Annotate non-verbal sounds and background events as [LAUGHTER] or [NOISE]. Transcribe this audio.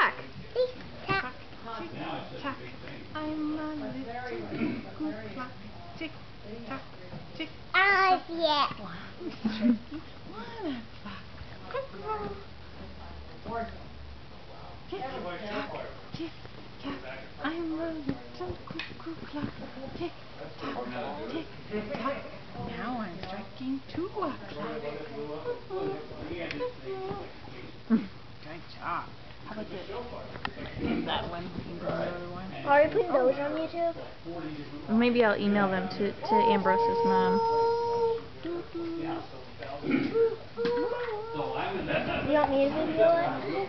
tack. Tick tock. Tick tock, I'm a little cuckoo clock. Tick tock, tick Ah, tock. yeah. One turkey, one o'clock. Cuckoo. Tick tock, tick tock, I'm a little cuckoo clock. Tick tock, tick tock. Now I'm striking two o'clock. [LAUGHS] Cuckoo, cuckoo. Good job. How about this? That one. You can go to the other one. Are we putting those on YouTube? Maybe I'll email them to, to Ambrose's mom. You want me to video it?